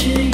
shame.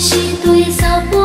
și tu e sapul